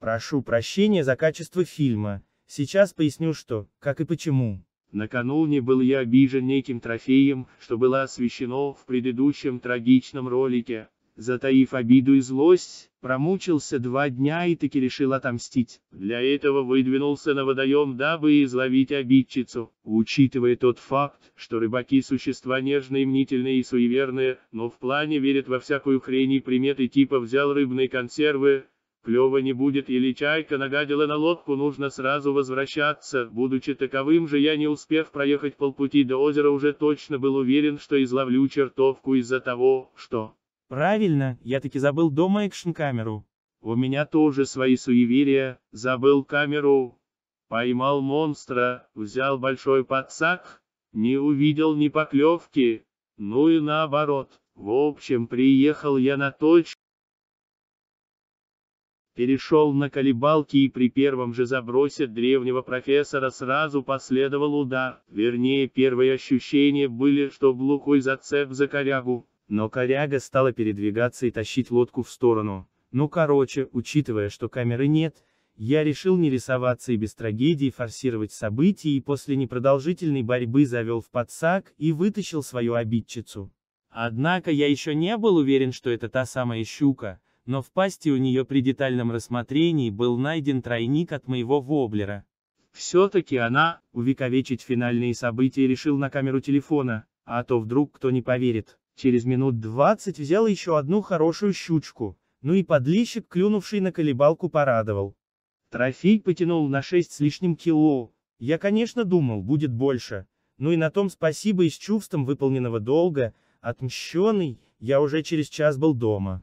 Прошу прощения за качество фильма. Сейчас поясню что, как и почему. Накануне был я обижен неким трофеем, что было освещено в предыдущем трагичном ролике. Затаив обиду и злость, промучился два дня и таки решил отомстить. Для этого выдвинулся на водоем, дабы изловить обидчицу. Учитывая тот факт, что рыбаки существа нежные, мнительные и суеверные, но в плане верят во всякую хрень и приметы типа взял рыбные консервы, Клёва не будет или чайка нагадила на лодку, нужно сразу возвращаться. Будучи таковым же я не успев проехать полпути до озера уже точно был уверен, что изловлю чертовку из-за того, что... Правильно, я таки забыл дома экшн-камеру. У меня тоже свои суеверия, забыл камеру. Поймал монстра, взял большой подсак, не увидел ни поклевки, ну и наоборот. В общем, приехал я на точку. Перешел на колебалки и при первом же забросе древнего профессора сразу последовал удар. Вернее, первые ощущения были, что глухой зацеп за корягу. Но коряга стала передвигаться и тащить лодку в сторону. Ну короче, учитывая, что камеры нет, я решил не рисоваться и без трагедии форсировать события и после непродолжительной борьбы завел в подсак и вытащил свою обидчицу. Однако я еще не был уверен, что это та самая щука, но в пасти у нее при детальном рассмотрении был найден тройник от моего воблера. Все-таки она, увековечить финальные события решил на камеру телефона, а то вдруг кто не поверит. Через минут двадцать взял еще одну хорошую щучку, ну и подлещик, клюнувший на колебалку, порадовал. Трофей потянул на 6 с лишним кило. Я, конечно, думал, будет больше. Ну и на том спасибо и с чувством выполненного долга, отмщенный, я уже через час был дома.